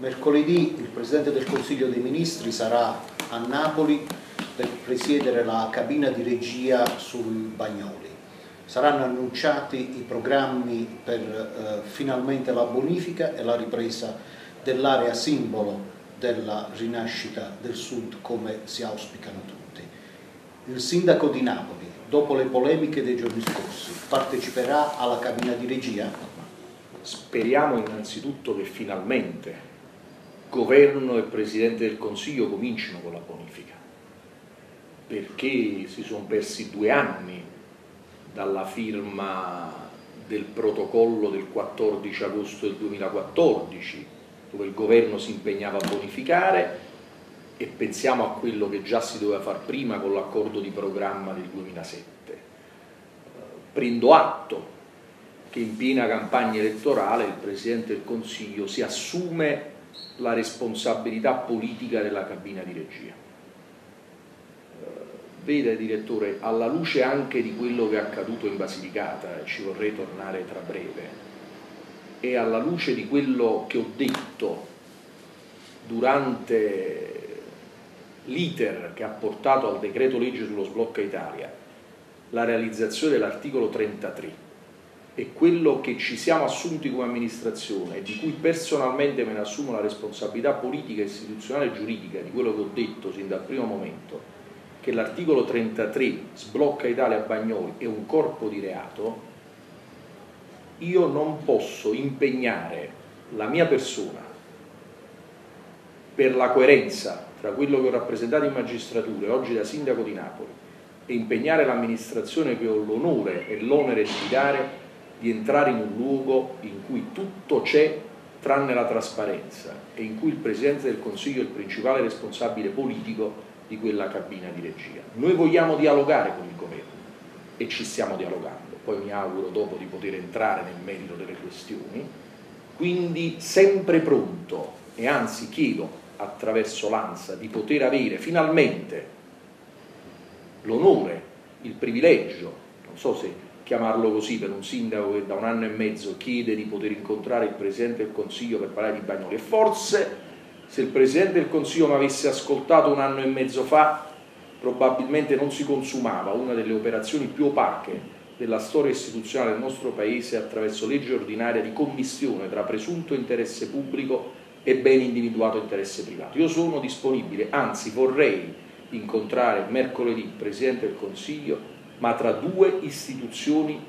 Mercoledì il Presidente del Consiglio dei Ministri sarà a Napoli per presiedere la cabina di regia sui Bagnoli. Saranno annunciati i programmi per eh, finalmente la bonifica e la ripresa dell'area simbolo della rinascita del Sud come si auspicano tutti. Il Sindaco di Napoli, dopo le polemiche dei giorni scorsi, parteciperà alla cabina di regia? Speriamo innanzitutto che finalmente governo e Presidente del Consiglio comincino con la bonifica, perché si sono persi due anni dalla firma del protocollo del 14 agosto del 2014, dove il governo si impegnava a bonificare, e pensiamo a quello che già si doveva fare prima con l'accordo di programma del 2007. Prendo atto che in piena campagna elettorale il Presidente del Consiglio si assume la responsabilità politica della cabina di regia. Eh, vede direttore, alla luce anche di quello che è accaduto in Basilicata, ci vorrei tornare tra breve, e alla luce di quello che ho detto durante l'iter che ha portato al decreto legge sullo sblocca Italia, la realizzazione dell'articolo 33 e quello che ci siamo assunti come amministrazione e di cui personalmente me ne assumo la responsabilità politica, istituzionale e giuridica di quello che ho detto sin dal primo momento, che l'articolo 33 sblocca Italia a Bagnoli è un corpo di reato, io non posso impegnare la mia persona per la coerenza tra quello che ho rappresentato in magistratura e oggi da sindaco di Napoli e impegnare l'amministrazione che ho l'onore e l'onere di guidare di entrare in un luogo in cui tutto c'è tranne la trasparenza e in cui il Presidente del Consiglio è il principale responsabile politico di quella cabina di regia. Noi vogliamo dialogare con il governo e ci stiamo dialogando, poi mi auguro dopo di poter entrare nel merito delle questioni, quindi sempre pronto e anzi chiedo attraverso l'ANSA di poter avere finalmente l'onore, il privilegio, non so se chiamarlo così per un sindaco che da un anno e mezzo chiede di poter incontrare il Presidente del Consiglio per parlare di Bagnoli e forse se il Presidente del Consiglio mi avesse ascoltato un anno e mezzo fa probabilmente non si consumava una delle operazioni più opache della storia istituzionale del nostro Paese attraverso legge ordinaria di commissione tra presunto interesse pubblico e ben individuato interesse privato. Io sono disponibile, anzi vorrei incontrare mercoledì il Presidente del Consiglio ma tra due istituzioni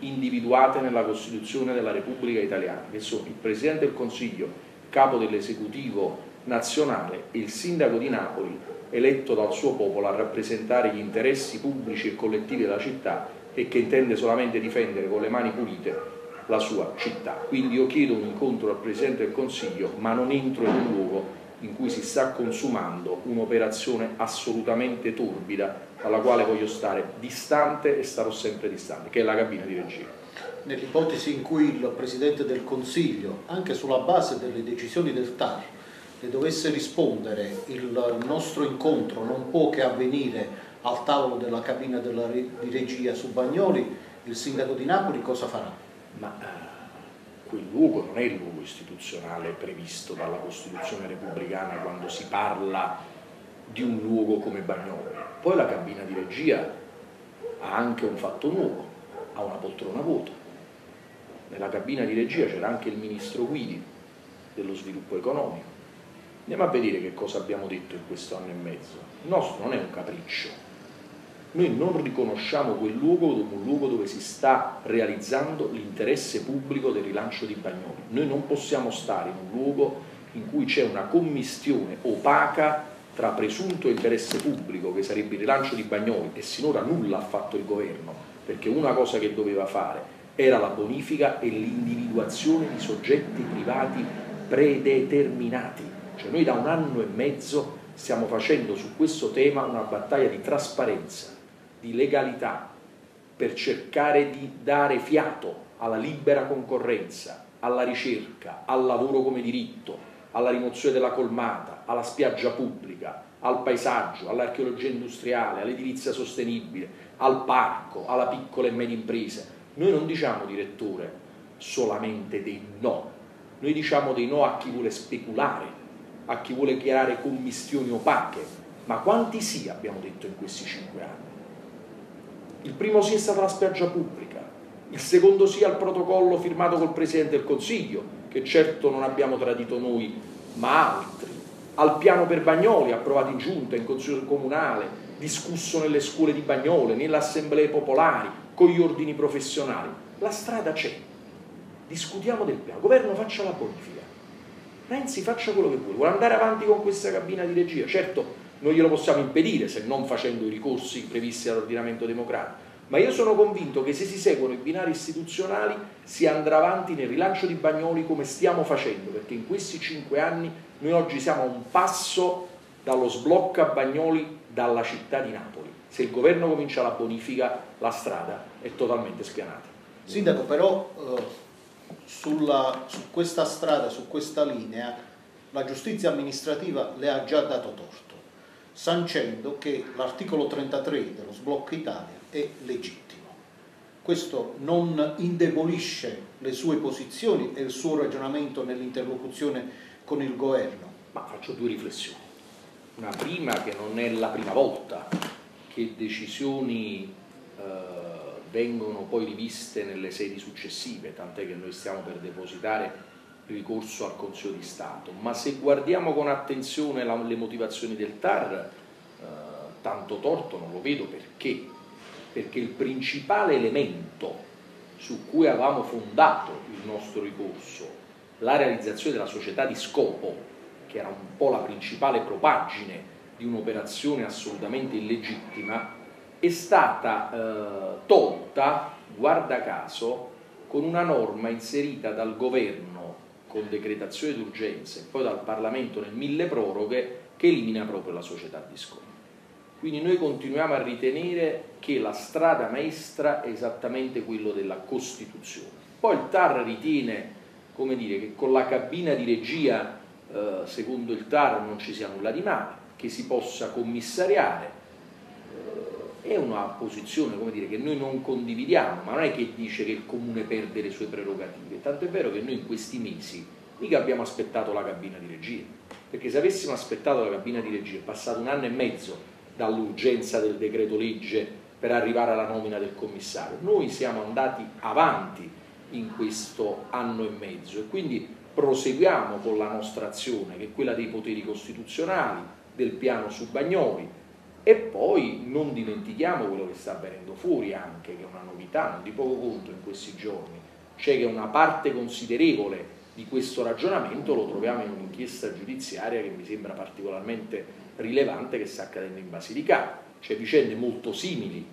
individuate nella Costituzione della Repubblica Italiana, che sono il Presidente del Consiglio, capo dell'esecutivo nazionale e il sindaco di Napoli, eletto dal suo popolo a rappresentare gli interessi pubblici e collettivi della città e che intende solamente difendere con le mani pulite la sua città. Quindi io chiedo un incontro al Presidente del Consiglio, ma non entro in un luogo in cui si sta consumando un'operazione assolutamente torbida dalla quale voglio stare distante e starò sempre distante, che è la cabina di regia. Nell'ipotesi in cui il Presidente del Consiglio, anche sulla base delle decisioni del TAR, le dovesse rispondere il nostro incontro non può che avvenire al tavolo della cabina della re di regia su Bagnoli, il Sindaco di Napoli cosa farà? Ma, uh quel luogo non è il luogo istituzionale previsto dalla Costituzione repubblicana quando si parla di un luogo come Bagnoli. Poi la cabina di regia ha anche un fatto nuovo, ha una poltrona vuota. Nella cabina di regia c'era anche il ministro Guidi dello sviluppo economico. Andiamo a vedere che cosa abbiamo detto in questo anno e mezzo. Il nostro non è un capriccio, noi non riconosciamo quel luogo come un luogo dove si sta realizzando l'interesse pubblico del rilancio di Bagnoli. Noi non possiamo stare in un luogo in cui c'è una commistione opaca tra presunto interesse pubblico, che sarebbe il rilancio di Bagnoli, e sinora nulla ha fatto il governo, perché una cosa che doveva fare era la bonifica e l'individuazione di soggetti privati predeterminati. Cioè noi da un anno e mezzo stiamo facendo su questo tema una battaglia di trasparenza, di legalità per cercare di dare fiato alla libera concorrenza, alla ricerca, al lavoro come diritto, alla rimozione della colmata, alla spiaggia pubblica, al paesaggio, all'archeologia industriale, all'edilizia sostenibile, al parco, alla piccola e media impresa. Noi non diciamo, direttore, solamente dei no, noi diciamo dei no a chi vuole speculare, a chi vuole creare commistioni opache, ma quanti sì abbiamo detto in questi cinque anni? Il primo sì è stata la spiaggia pubblica, il secondo sì al protocollo firmato col Presidente del Consiglio, che certo non abbiamo tradito noi, ma altri, al piano per Bagnoli approvato in giunta, in Consiglio comunale, discusso nelle scuole di Bagnole, nelle assemblee popolari, con gli ordini professionali. La strada c'è, discutiamo del piano, governo faccia la bonifica, Renzi faccia quello che vuole, vuole andare avanti con questa cabina di regia, certo non glielo possiamo impedire se non facendo i ricorsi previsti dall'ordinamento democratico, ma io sono convinto che se si seguono i binari istituzionali si andrà avanti nel rilancio di Bagnoli come stiamo facendo, perché in questi cinque anni noi oggi siamo a un passo dallo sblocco a Bagnoli dalla città di Napoli. Se il governo comincia la bonifica, la strada è totalmente spianata. Sindaco, però eh, sulla, su questa strada, su questa linea, la giustizia amministrativa le ha già dato torto, sancendo che l'articolo 33 dello sblocco Italia è legittimo. Questo non indebolisce le sue posizioni e il suo ragionamento nell'interlocuzione con il governo. Ma faccio due riflessioni. Una prima che non è la prima volta che decisioni eh, vengono poi riviste nelle sedi successive, tant'è che noi stiamo per depositare ricorso al Consiglio di Stato, ma se guardiamo con attenzione la, le motivazioni del TAR, eh, tanto torto non lo vedo perché? Perché il principale elemento su cui avevamo fondato il nostro ricorso, la realizzazione della società di scopo, che era un po' la principale propaggine di un'operazione assolutamente illegittima, è stata eh, tolta, guarda caso, con una norma inserita dal governo con decretazione d'urgenza e poi dal Parlamento nel mille proroghe che elimina proprio la società di scopo. Quindi noi continuiamo a ritenere che la strada maestra è esattamente quello della Costituzione. Poi il TAR ritiene come dire, che con la cabina di regia, eh, secondo il TAR, non ci sia nulla di male, che si possa commissariare. È una posizione dire, che noi non condividiamo, ma non è che dice che il Comune perde le sue prerogative. Tanto è vero che noi in questi mesi mica abbiamo aspettato la cabina di regia, perché se avessimo aspettato la cabina di regia, è passato un anno e mezzo dall'urgenza del decreto legge per arrivare alla nomina del commissario. Noi siamo andati avanti in questo anno e mezzo e quindi proseguiamo con la nostra azione che è quella dei poteri costituzionali, del piano su Bagnoli e poi non dimentichiamo quello che sta avvenendo fuori anche, che è una novità, non di poco conto in questi giorni, cioè che una parte considerevole di questo ragionamento lo troviamo in un'inchiesta giudiziaria che mi sembra particolarmente rilevante che sta accadendo in Basilicata, cioè vicende molto simili,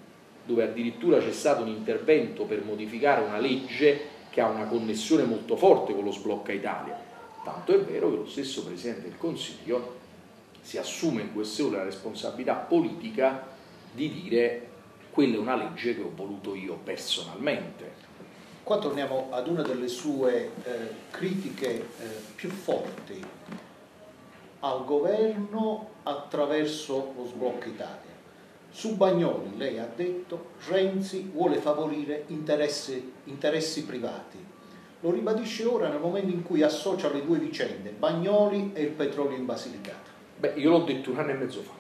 dove addirittura c'è stato un intervento per modificare una legge che ha una connessione molto forte con lo sblocca Italia. Tanto è vero che lo stesso Presidente del Consiglio si assume in questione la responsabilità politica di dire quella è una legge che ho voluto io personalmente. Qua torniamo ad una delle sue eh, critiche eh, più forti al governo attraverso lo sblocco Italia. Su Bagnoli lei ha detto Renzi vuole favorire interessi, interessi privati. Lo ribadisce ora nel momento in cui associa le due vicende, Bagnoli e il petrolio in Basilicata. Beh, io l'ho detto un anno e mezzo fa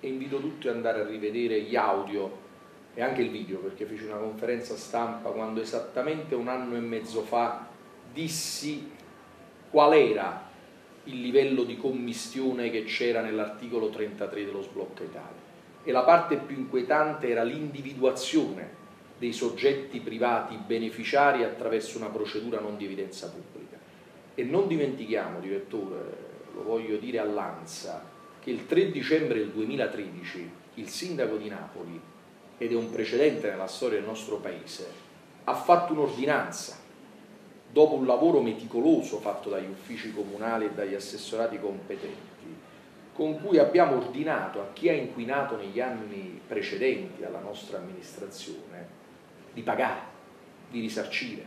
e invito tutti ad andare a rivedere gli audio e anche il video perché feci una conferenza stampa quando esattamente un anno e mezzo fa dissi qual era il livello di commistione che c'era nell'articolo 33 dello sblocco Italia e la parte più inquietante era l'individuazione dei soggetti privati beneficiari attraverso una procedura non di evidenza pubblica. E non dimentichiamo, direttore, lo voglio dire all'ANSA, che il 3 dicembre del 2013 il sindaco di Napoli, ed è un precedente nella storia del nostro paese, ha fatto un'ordinanza dopo un lavoro meticoloso fatto dagli uffici comunali e dagli assessorati competenti, con cui abbiamo ordinato a chi ha inquinato negli anni precedenti alla nostra amministrazione di pagare, di risarcire.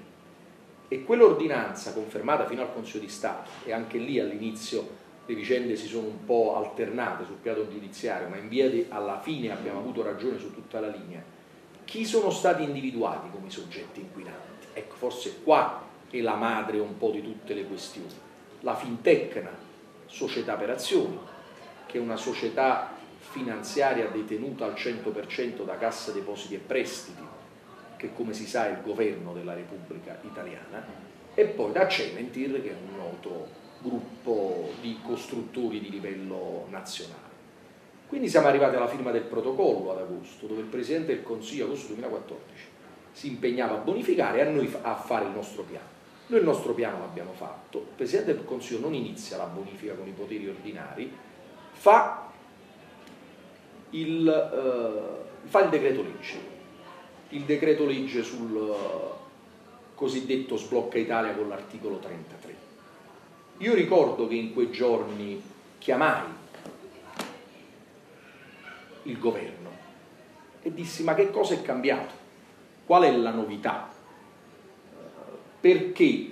E quell'ordinanza confermata fino al Consiglio di Stato, e anche lì all'inizio le vicende si sono un po' alternate sul piano giudiziario, ma in via di, alla fine abbiamo avuto ragione su tutta la linea, chi sono stati individuati come soggetti inquinanti? Ecco, forse qua è la madre un po' di tutte le questioni. La Fintecna, società per azioni, che è una società finanziaria detenuta al 100% da Cassa Depositi e Prestiti, che come si sa è il governo della Repubblica Italiana, e poi da Cementir, che è un noto gruppo di costruttori di livello nazionale. Quindi siamo arrivati alla firma del protocollo ad agosto, dove il Presidente del Consiglio, agosto 2014, si impegnava a bonificare e a noi a fare il nostro piano. Noi il nostro piano l'abbiamo fatto, il Presidente del Consiglio non inizia la bonifica con i poteri ordinari, fa il, eh, fa il decreto legge, il decreto legge sul eh, cosiddetto sblocca Italia con l'articolo 33. Io ricordo che in quei giorni chiamai il governo e dissi ma che cosa è cambiato? Qual è la novità? Perché eh,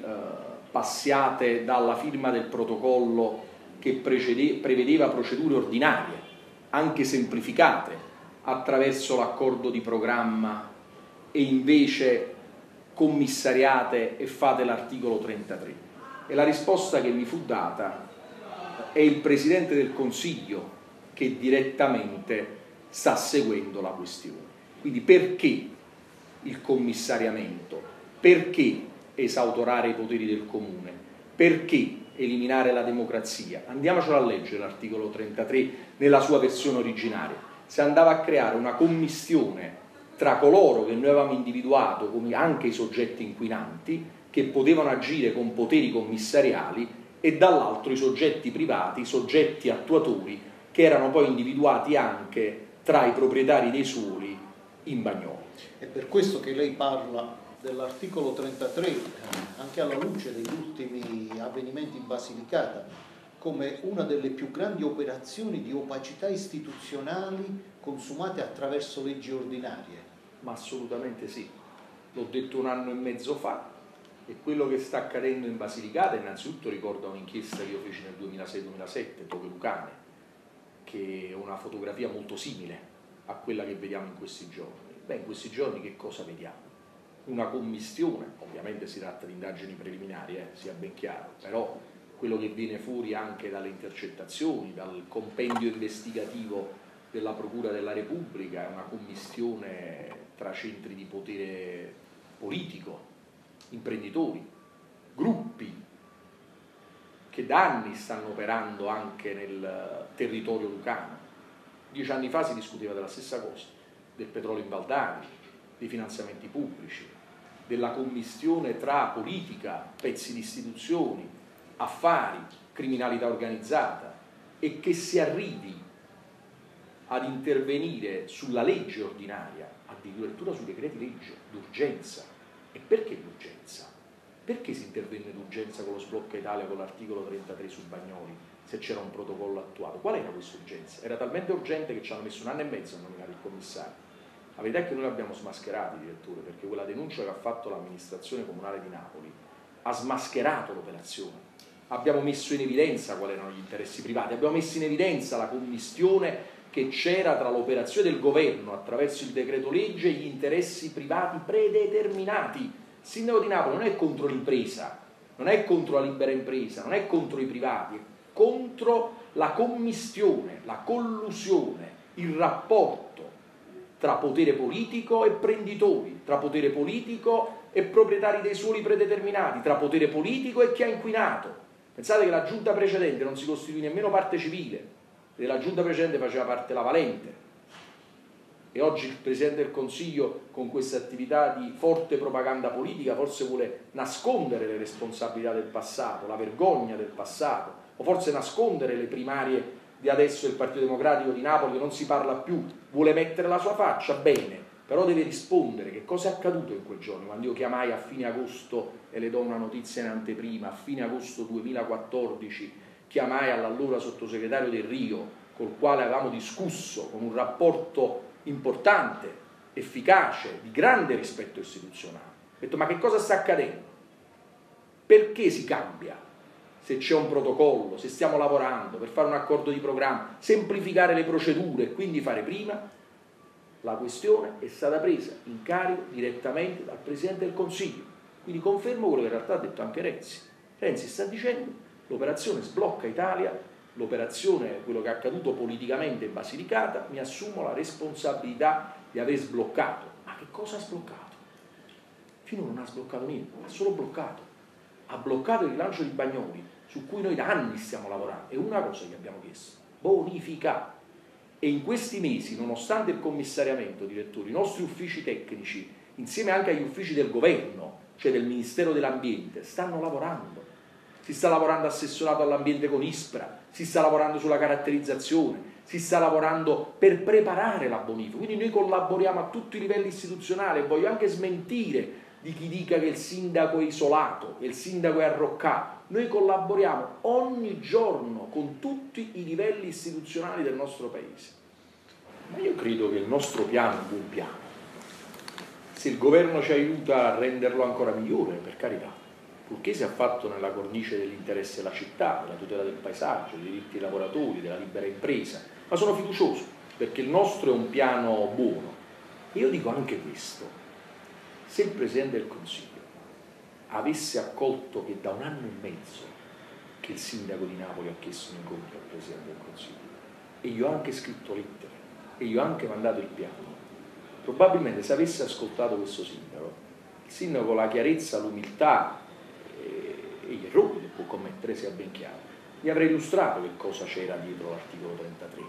passiate dalla firma del protocollo che prevedeva procedure ordinarie, anche semplificate, attraverso l'accordo di programma e invece commissariate e fate l'articolo 33? E la risposta che mi fu data è il Presidente del Consiglio che direttamente sta seguendo la questione. Quindi perché il commissariamento? Perché esautorare i poteri del comune? Perché eliminare la democrazia? Andiamocelo a leggere l'articolo 33 nella sua versione originaria. Si andava a creare una commistione tra coloro che noi avevamo individuato come anche i soggetti inquinanti, che potevano agire con poteri commissariali, e dall'altro i soggetti privati, i soggetti attuatori, che erano poi individuati anche tra i proprietari dei suoli in Bagnoli. È per questo che lei parla dell'articolo 33, eh, anche alla luce degli ultimi avvenimenti in Basilicata, come una delle più grandi operazioni di opacità istituzionali consumate attraverso leggi ordinarie. Ma assolutamente sì, l'ho detto un anno e mezzo fa e quello che sta accadendo in Basilicata innanzitutto ricorda un'inchiesta che io feci nel 2006-2007, Toghe Lucane, che è una fotografia molto simile a quella che vediamo in questi giorni. Beh, in questi giorni che cosa vediamo? Una commistione, ovviamente si tratta di indagini preliminari, eh, sia ben chiaro, però quello che viene fuori anche dalle intercettazioni, dal compendio investigativo della Procura della Repubblica, una commistione tra centri di potere politico, imprenditori, gruppi che da anni stanno operando anche nel territorio lucano. Dieci anni fa si discuteva della stessa cosa, del petrolio in Valdani, dei finanziamenti pubblici, della commistione tra politica, pezzi di istituzioni, affari, criminalità organizzata e che si arrivi ad intervenire sulla legge ordinaria, addirittura sui decreti legge d'urgenza. E perché l'urgenza? Perché si intervenne d'urgenza con lo sblocca Italia con l'articolo 33 su Bagnoli se c'era un protocollo attuato? Qual era questa urgenza? Era talmente urgente che ci hanno messo un anno e mezzo a nominare il commissario. La verità è che noi l'abbiamo smascherati, direttore, perché quella denuncia che ha fatto l'amministrazione comunale di Napoli ha smascherato l'operazione. Abbiamo messo in evidenza quali erano gli interessi privati, abbiamo messo in evidenza la commistione che c'era tra l'operazione del governo attraverso il decreto legge e gli interessi privati predeterminati il sindaco di Napoli non è contro l'impresa, non è contro la libera impresa, non è contro i privati, è contro la commistione, la collusione, il rapporto tra potere politico e prenditori, tra potere politico e proprietari dei suoli predeterminati, tra potere politico e chi ha inquinato. Pensate che la giunta precedente non si costituì nemmeno parte civile, della giunta precedente faceva parte la Valente, e oggi il Presidente del Consiglio con questa attività di forte propaganda politica forse vuole nascondere le responsabilità del passato, la vergogna del passato, o forse nascondere le primarie di adesso del Partito Democratico di Napoli che non si parla più, vuole mettere la sua faccia, bene, però deve rispondere che cosa è accaduto in quel giorno, quando io chiamai a fine agosto e le do una notizia in anteprima, a fine agosto 2014 chiamai all'allora sottosegretario Del Rio, col quale avevamo discusso con un rapporto importante, efficace, di grande rispetto istituzionale. Ho detto, ma che cosa sta accadendo? Perché si cambia? Se c'è un protocollo, se stiamo lavorando per fare un accordo di programma, semplificare le procedure e quindi fare prima, la questione è stata presa in carico direttamente dal Presidente del Consiglio. Quindi confermo quello che in realtà ha detto anche Renzi. Renzi sta dicendo l'operazione sblocca Italia, l'operazione, quello che è accaduto politicamente in Basilicata, mi assumo la responsabilità di aver sbloccato. Ma che cosa ha sbloccato? Fino non ha sbloccato niente, ha solo bloccato. Ha bloccato il rilancio di Bagnoli, su cui noi da anni stiamo lavorando. E una cosa gli abbiamo chiesto, bonifica. E in questi mesi, nonostante il commissariamento, direttori, i nostri uffici tecnici, insieme anche agli uffici del governo, cioè del Ministero dell'Ambiente, stanno lavorando. Si sta lavorando assessorato all'ambiente con ISPRA, si sta lavorando sulla caratterizzazione, si sta lavorando per preparare la bonifica. Quindi noi collaboriamo a tutti i livelli istituzionali e voglio anche smentire di chi dica che il sindaco è isolato, che il sindaco è arroccato. Noi collaboriamo ogni giorno con tutti i livelli istituzionali del nostro paese. Ma io credo che il nostro piano è un buon piano se il governo ci aiuta a renderlo ancora migliore, per carità, purché sia fatto nella cornice dell'interesse della città, della tutela del paesaggio, dei diritti dei lavoratori, della libera impresa, ma sono fiducioso perché il nostro è un piano buono. E io dico anche questo, se il Presidente del Consiglio avesse accolto che da un anno e mezzo che il sindaco di Napoli ha chiesto un incontro al Presidente del Consiglio e io ho anche scritto lettere e io ho anche mandato il piano, probabilmente se avesse ascoltato questo sindaco, il sindaco con la chiarezza, l'umiltà e, e gli errori che può commettere sia ben chiaro, gli avrei illustrato che cosa c'era dietro l'articolo 33,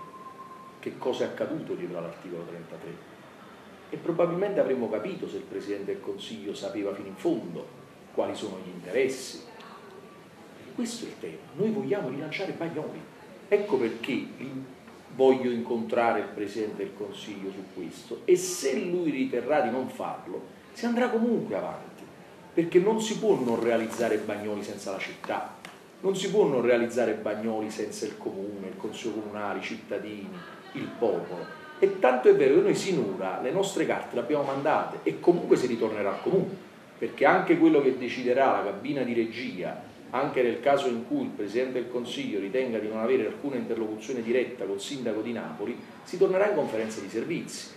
che cosa è accaduto dietro l'articolo 33 e probabilmente avremmo capito se il Presidente del Consiglio sapeva fino in fondo quali sono gli interessi. Questo è il tema, noi vogliamo rilanciare Bagnoli, ecco perché voglio incontrare il Presidente del Consiglio su questo. E se lui riterrà di non farlo, si andrà comunque avanti, perché non si può non realizzare Bagnoli senza la città, non si può non realizzare Bagnoli senza il comune, il consiglio comunale, i cittadini, il popolo. E tanto è vero che noi sinora le nostre carte le abbiamo mandate e comunque si ritornerà al comune, perché anche quello che deciderà la cabina di regia anche nel caso in cui il Presidente del Consiglio ritenga di non avere alcuna interlocuzione diretta col Sindaco di Napoli, si tornerà in conferenza di servizi,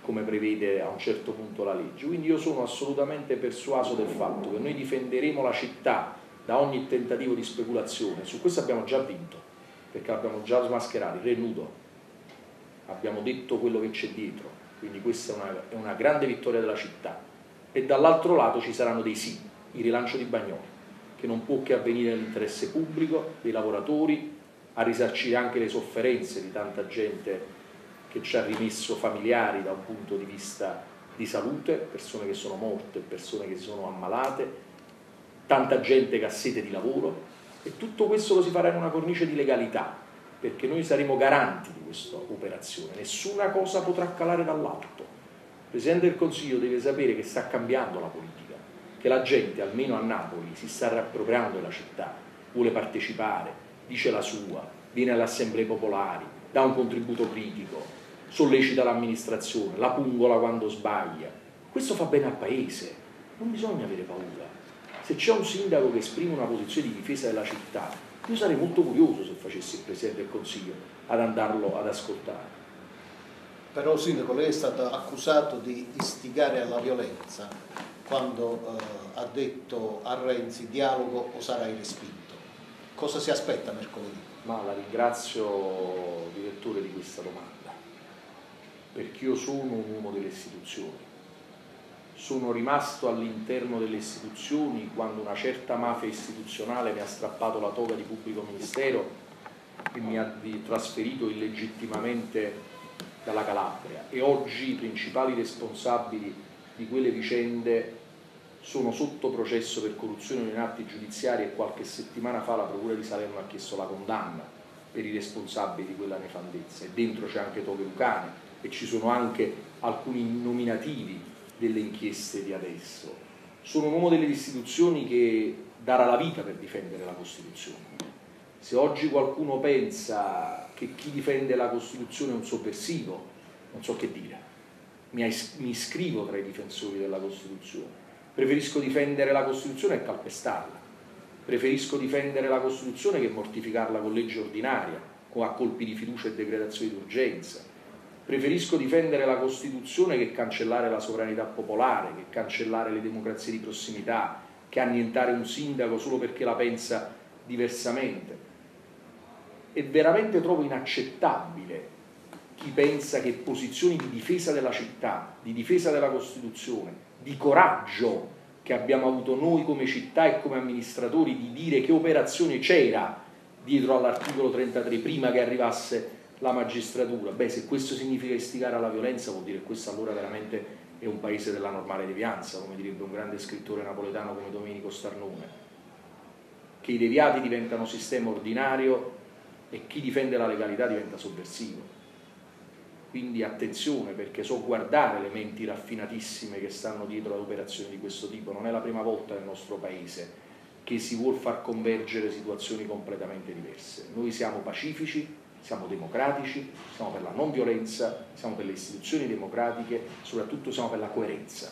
come prevede a un certo punto la legge. Quindi io sono assolutamente persuaso del fatto che noi difenderemo la città da ogni tentativo di speculazione, su questo abbiamo già vinto, perché l'abbiamo già smascherato, il re nudo, abbiamo detto quello che c'è dietro, quindi questa è una, è una grande vittoria della città. E dall'altro lato ci saranno dei sì, il rilancio di Bagnoli che non può che avvenire nell'interesse pubblico dei lavoratori, a risarcire anche le sofferenze di tanta gente che ci ha rimesso familiari da un punto di vista di salute, persone che sono morte, persone che sono ammalate, tanta gente che ha sete di lavoro e tutto questo lo si farà in una cornice di legalità, perché noi saremo garanti di questa operazione, nessuna cosa potrà calare dall'alto. Il Presidente del Consiglio deve sapere che sta cambiando la politica che la gente, almeno a Napoli, si sta riappropriando della città, vuole partecipare, dice la sua, viene alle assemblee popolari, dà un contributo critico, sollecita l'amministrazione, la pungola quando sbaglia. Questo fa bene al paese, non bisogna avere paura. Se c'è un sindaco che esprime una posizione di difesa della città, io sarei molto curioso se facessi il Presidente del Consiglio ad andarlo ad ascoltare. Però Sindaco, lei è stato accusato di istigare alla violenza quando eh, ha detto a Renzi dialogo o sarai respinto. Cosa si aspetta mercoledì? Ma la ringrazio direttore di questa domanda, perché io sono un uomo delle istituzioni. Sono rimasto all'interno delle istituzioni quando una certa mafia istituzionale mi ha strappato la toga di pubblico ministero e mi ha trasferito illegittimamente dalla Calabria. E oggi i principali responsabili di quelle vicende sono sotto processo per corruzione in atti giudiziari e qualche settimana fa la Procura di Salerno ha chiesto la condanna per i responsabili di quella nefandezza. E dentro c'è anche Tove Lucane e ci sono anche alcuni nominativi delle inchieste di adesso. Sono un uomo delle istituzioni che darà la vita per difendere la Costituzione. Se oggi qualcuno pensa che chi difende la Costituzione è un soppressivo, non so che dire. Mi, iscrivo tra i difensori della Costituzione Preferisco difendere la Costituzione e calpestarla. Preferisco difendere la Costituzione che mortificarla con legge ordinaria, a colpi di fiducia e decretazione d'urgenza. Preferisco difendere la Costituzione che cancellare la sovranità popolare, che cancellare le democrazie di prossimità, che annientare un sindaco solo perché la pensa diversamente. E veramente trovo inaccettabile chi pensa che posizioni di difesa della città, di difesa della Costituzione, di coraggio che abbiamo avuto noi come città e come amministratori di dire che operazione c'era dietro all'articolo 33 prima che arrivasse la magistratura. Beh, se questo significa istigare alla violenza vuol dire che questo allora veramente è un paese della normale devianza, come direbbe un grande scrittore napoletano come Domenico Starnone. Che i deviati diventano sistema ordinario e chi difende la legalità diventa sovversivo. Quindi attenzione perché so guardare le menti raffinatissime che stanno dietro ad operazioni di questo tipo, non è la prima volta nel nostro paese che si vuol far convergere situazioni completamente diverse. Noi siamo pacifici, siamo democratici, siamo per la non violenza, siamo per le istituzioni democratiche, soprattutto siamo per la coerenza.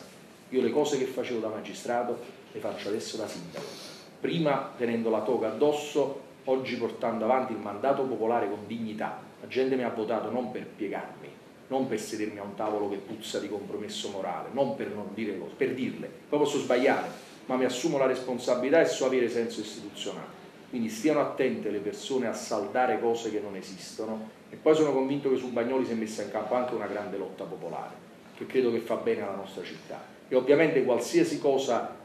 Io le cose che facevo da magistrato le faccio adesso da sindaco. Prima tenendo la toga addosso, oggi portando avanti il mandato popolare con dignità. La gente mi ha votato non per piegarmi, non per sedermi a un tavolo che puzza di compromesso morale, non per non dire cose, per dirle. Poi posso sbagliare, ma mi assumo la responsabilità e so avere senso istituzionale. Quindi stiano attente le persone a saldare cose che non esistono e poi sono convinto che su Bagnoli si è messa in campo anche una grande lotta popolare, che credo che fa bene alla nostra città. E ovviamente qualsiasi cosa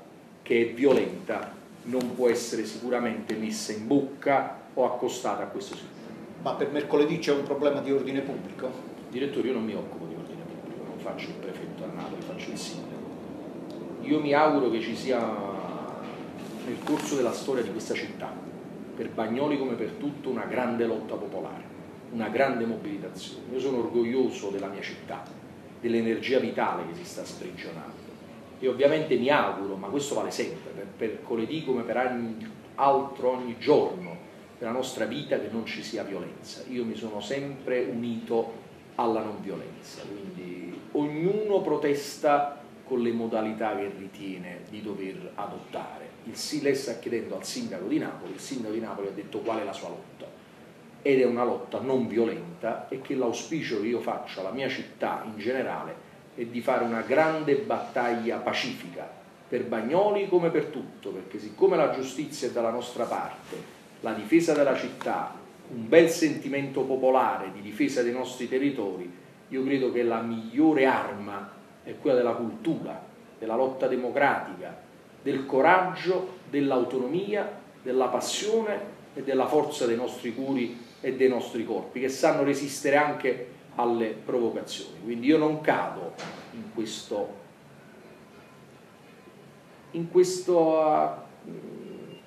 che è violenta non può essere sicuramente messa in bocca o accostata a questo sistema. Ma per mercoledì c'è un problema di ordine pubblico? Direttore, io non mi occupo di ordine pubblico, non faccio il prefetto a Napoli, faccio il sindaco. Io mi auguro che ci sia nel corso della storia di questa città per Bagnoli come per tutto una grande lotta popolare, una grande mobilitazione. Io sono orgoglioso della mia città, dell'energia vitale che si sta sprigionando e ovviamente mi auguro, ma questo vale sempre, per, per Coledì come per ogni altro ogni giorno della nostra vita, che non ci sia violenza. Io mi sono sempre unito alla non violenza, quindi ognuno protesta con le modalità che ritiene di dover adottare. Il, lei sta chiedendo al sindaco di Napoli, il sindaco di Napoli ha detto qual è la sua lotta. Ed è una lotta non violenta e che l'auspicio che io faccio alla mia città in generale è di fare una grande battaglia pacifica per Bagnoli come per tutto, perché siccome la giustizia è dalla nostra parte, la difesa della città, un bel sentimento popolare di difesa dei nostri territori, io credo che la migliore arma è quella della cultura, della lotta democratica, del coraggio, dell'autonomia, della passione e della forza dei nostri curi e dei nostri corpi, che sanno resistere anche alle provocazioni. Quindi io non cado in questo, in questo uh,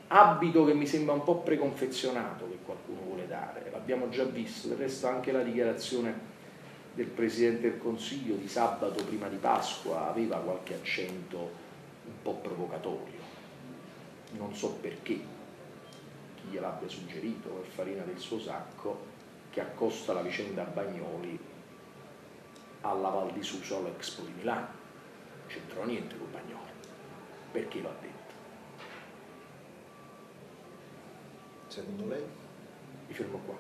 abito che mi sembra un po' preconfezionato che qualcuno vuole dare. L'abbiamo già visto, del resto anche la dichiarazione del Presidente del Consiglio di sabato prima di Pasqua aveva qualche accento un po' provocatorio. Non so perché, chi gliel'abbia suggerito, è farina del suo sacco, che accosta la vicenda Bagnoli alla Val di Suso all'Expo di Milano. Non c'entrò niente con Bagnoli. Perché l'ha detto? Secondo lei? Mi fermo qua.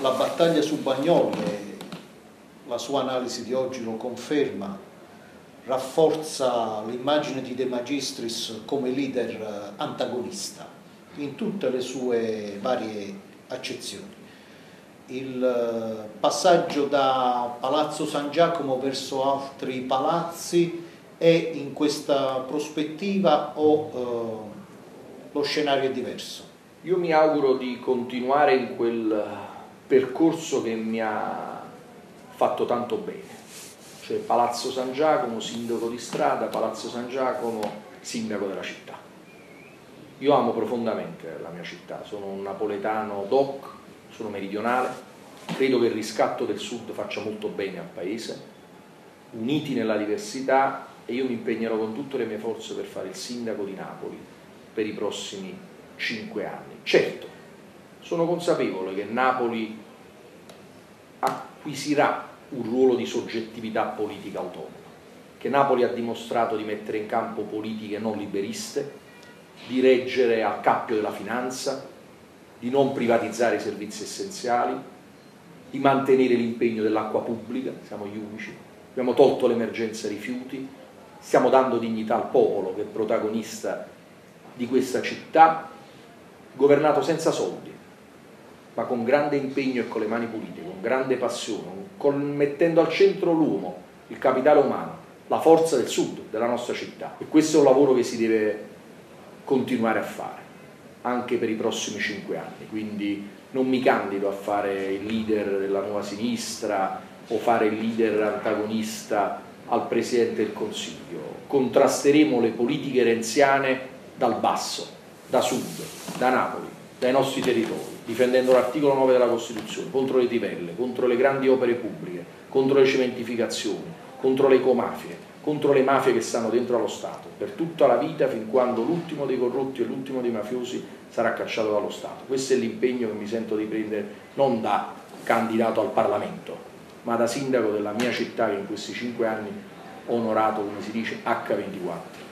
La battaglia su Bagnoli, la sua analisi di oggi lo conferma, rafforza l'immagine di De Magistris come leader eh, antagonista in tutte le sue varie accezioni. Il eh, passaggio da Palazzo San Giacomo verso altri palazzi è in questa prospettiva o eh, lo scenario è diverso? Io mi auguro di continuare in quel percorso che mi ha fatto tanto bene cioè Palazzo San Giacomo, sindaco di strada, Palazzo San Giacomo, sindaco della città. Io amo profondamente la mia città, sono un napoletano doc, sono meridionale, credo che il riscatto del sud faccia molto bene al paese, uniti nella diversità e io mi impegnerò con tutte le mie forze per fare il sindaco di Napoli per i prossimi cinque anni. Certo, sono consapevole che Napoli acquisirà un ruolo di soggettività politica autonoma, che Napoli ha dimostrato di mettere in campo politiche non liberiste, di reggere al cappio della finanza, di non privatizzare i servizi essenziali, di mantenere l'impegno dell'acqua pubblica, siamo gli unici, abbiamo tolto l'emergenza rifiuti, stiamo dando dignità al popolo che è protagonista di questa città, governato senza soldi, ma con grande impegno e con le mani pulite, con grande passione, con, mettendo al centro l'uomo, il capitale umano, la forza del sud, della nostra città. E questo è un lavoro che si deve continuare a fare, anche per i prossimi cinque anni. Quindi non mi candido a fare il leader della nuova sinistra o fare il leader antagonista al Presidente del Consiglio. Contrasteremo le politiche renziane dal basso, da sud, da Napoli, dai nostri territori, difendendo l'articolo 9 della Costituzione, contro le tivelle, contro le grandi opere pubbliche, contro le cementificazioni, contro le ecomafie, contro le mafie che stanno dentro allo Stato, per tutta la vita fin quando l'ultimo dei corrotti e l'ultimo dei mafiosi sarà cacciato dallo Stato. Questo è l'impegno che mi sento di prendere non da candidato al Parlamento, ma da sindaco della mia città che in questi cinque anni ho onorato, come si dice, H24.